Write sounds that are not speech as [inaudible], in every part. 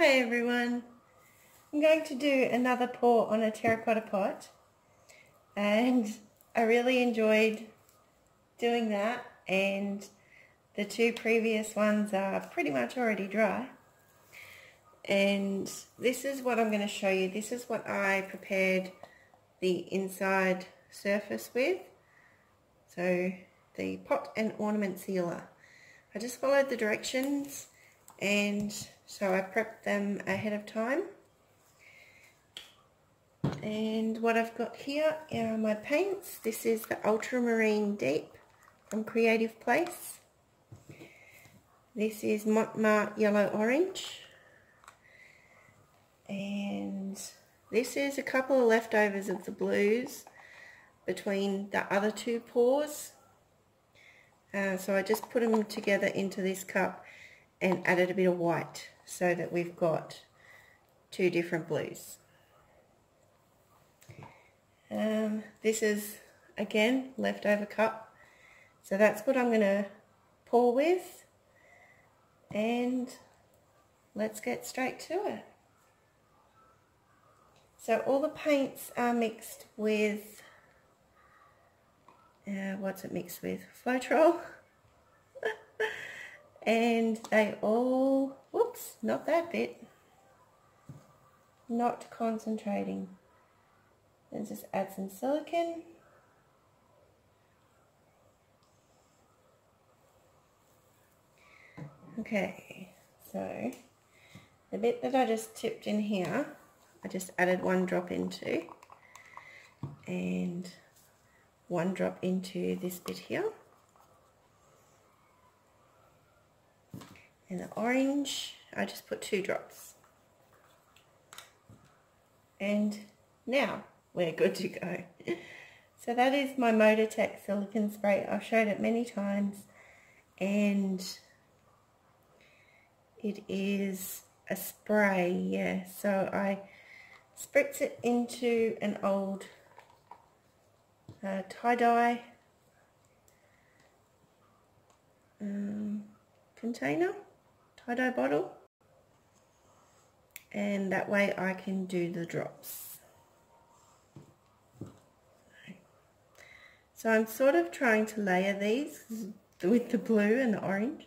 Hey everyone, I'm going to do another pour on a terracotta pot and I really enjoyed doing that and the two previous ones are pretty much already dry and this is what I'm going to show you. This is what I prepared the inside surface with. So the pot and ornament sealer. I just followed the directions and so I prepped them ahead of time. And what I've got here are my paints. This is the Ultramarine Deep from Creative Place. This is Mont Marte Yellow Orange. And this is a couple of leftovers of the blues between the other two pours. Uh, so I just put them together into this cup and added a bit of white so that we've got two different blues. Um, this is again leftover cup so that's what I'm going to pour with and let's get straight to it. So all the paints are mixed with, uh, what's it mixed with? Floetrol. [laughs] and they all, whoops, not that bit. Not concentrating. Let's just add some silicon. Okay, so the bit that I just tipped in here, I just added one drop into and one drop into this bit here. And the orange, I just put two drops. And now we're good to go. [laughs] So that is my Motortech silicone spray. I've showed it many times and it is a spray, yeah. So I spritz it into an old uh, tie-dye um, container, tie-dye bottle. And that way I can do the drops. So I'm sort of trying to layer these with the blue and the orange.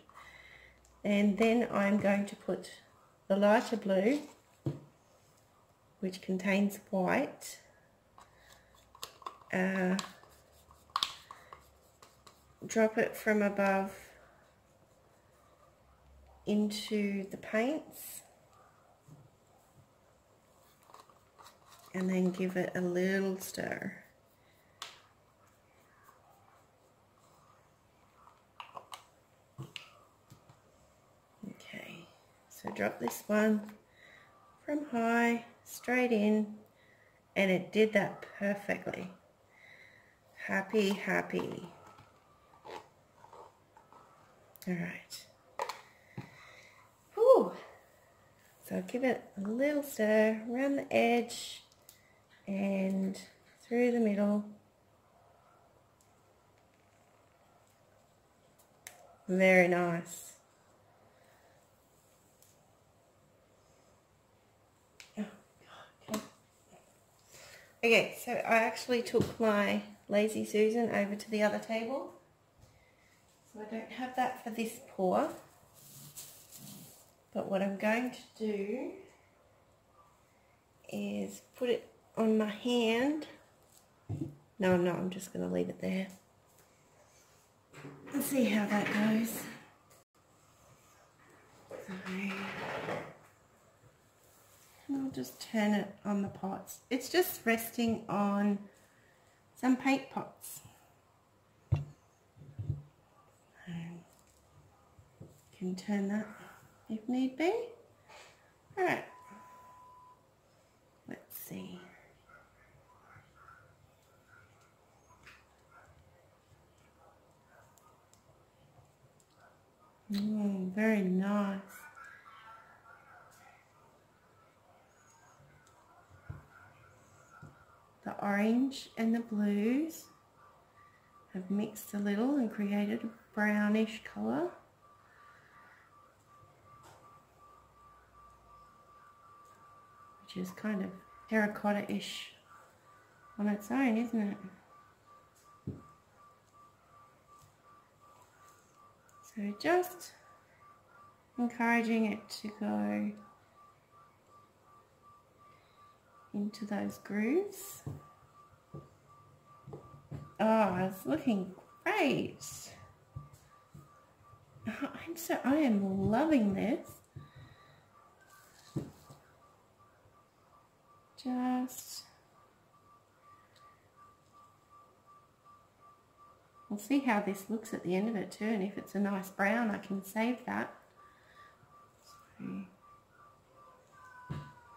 And then I'm going to put the lighter blue, which contains white, uh, drop it from above into the paints and then give it a little stir. Okay, so drop this one from high straight in and it did that perfectly. Happy, happy. All right. So give it a little stir around the edge and through the middle. Very nice. Oh, okay, so I actually took my Lazy Susan over to the other table. So I don't have that for this pour. But what I'm going to do is put it on my hand. No, no, I'm just going to leave it there. Let's see how that goes. And I'll just turn it on the pots. It's just resting on some paint pots. Um, can turn that if need be. Alright. Let's see. Mm, very nice. The orange and the blues have mixed a little and created a brownish colour. Which is kind of terracotta-ish on its own, isn't it? So just encouraging it to go into those grooves. Oh, it's looking great. [laughs] I'm so I am loving this. Just We'll see how this looks at the end of it too and if it's a nice brown I can save that. So,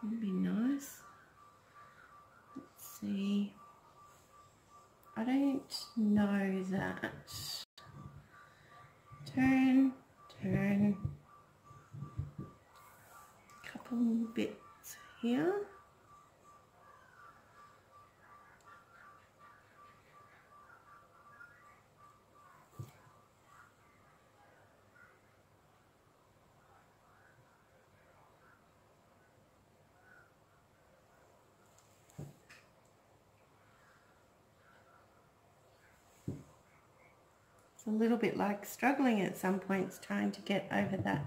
would be nice. Let's see. I don't know that. Turn, turn. Couple bits here. A little bit like struggling at some points trying to get over that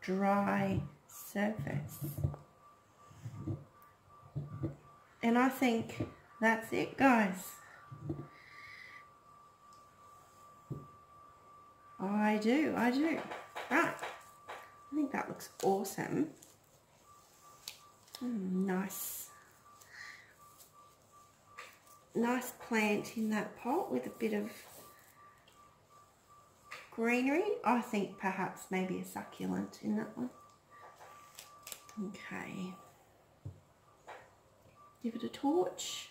dry surface. And I think that's it guys. I do, I do. Right, I think that looks awesome. Mm, nice, nice plant in that pot with a bit of greenery. I think perhaps maybe a succulent in that one. Okay. Give it a torch.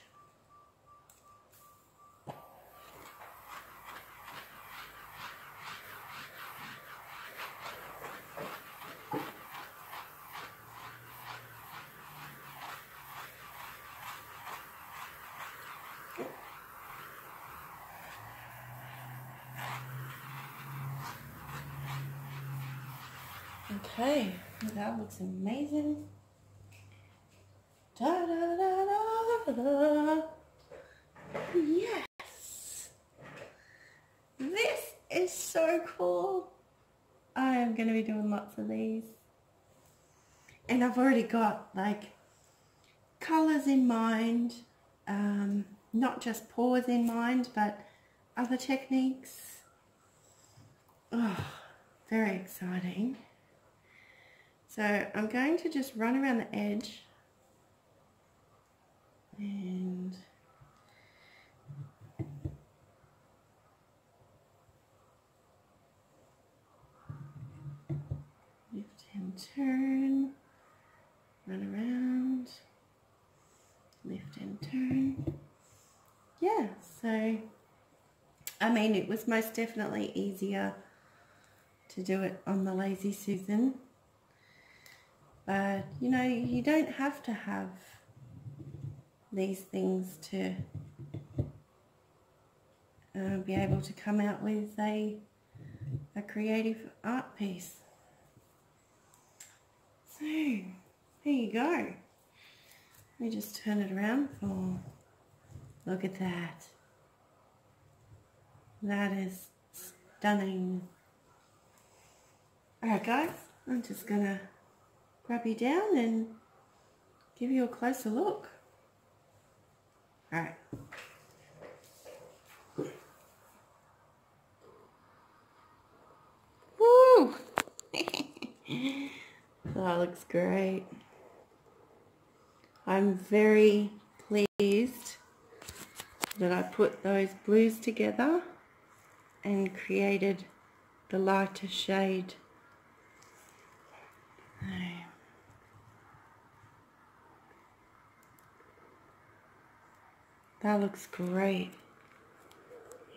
Okay, that looks amazing. Da, da, da, Yes! This is so cool. I am going to be doing lots of these. And I've already got like colours in mind, um, not just pours in mind, but other techniques. Oh, very exciting. So I'm going to just run around the edge and lift and turn, run around, lift and turn. Yeah, so I mean it was most definitely easier to do it on the Lazy Susan but, you know, you don't have to have these things to uh, be able to come out with a, a creative art piece. So, there you go. Let me just turn it around for, look at that. That is stunning. Alright guys, I'm just gonna grab you down and give you a closer look. All right. Woo! [laughs] that looks great. I'm very pleased that I put those blues together and created the lighter shade. That looks great.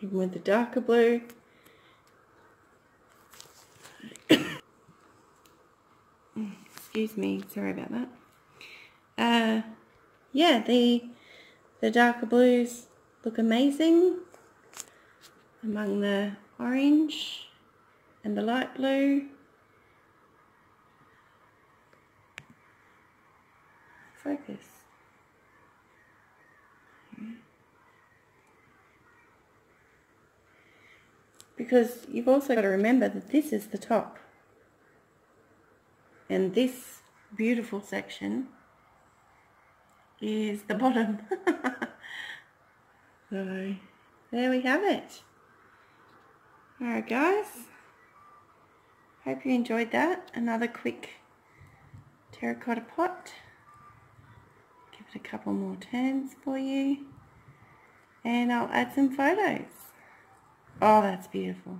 Even with the darker blue. Excuse me, sorry about that. Uh, yeah, the the darker blues look amazing among the orange and the light blue. So because you've also got to remember that this is the top. And this beautiful section is the bottom. [laughs] so there we have it. Alright guys, hope you enjoyed that. Another quick terracotta pot. Give it a couple more turns for you. And I'll add some photos. Oh, that's beautiful.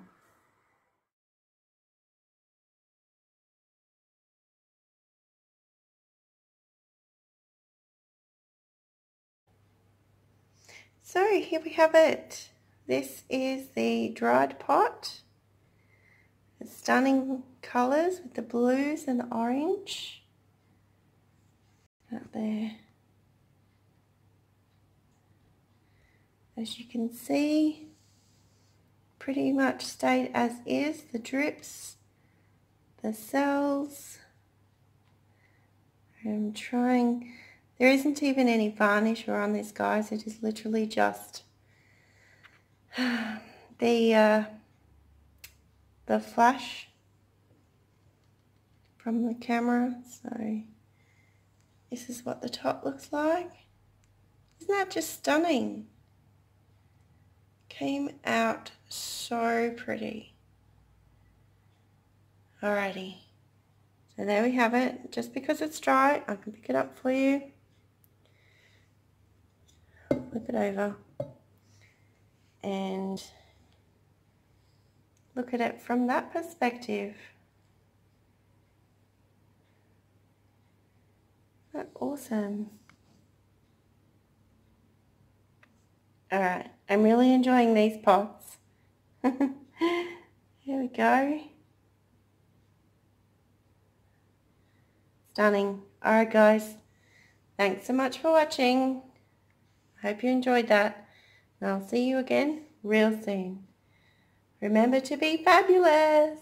So here we have it. This is the dried pot. Stunning colours with the blues and the orange. Out there. As you can see, pretty much stayed as is. The drips, the cells. I'm trying there isn't even any varnish on this, guys. It is literally just [sighs] the uh, the flash from the camera. So this is what the top looks like. Isn't that just stunning? Came out so pretty. Alrighty. So there we have it. Just because it's dry, I can pick it up for you flip it over and look at it from that perspective. That awesome. Alright, I'm really enjoying these pots. [laughs] Here we go. Stunning. Alright guys, thanks so much for watching. I hope you enjoyed that. And I'll see you again real soon. Remember to be fabulous.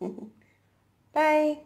[laughs] Bye.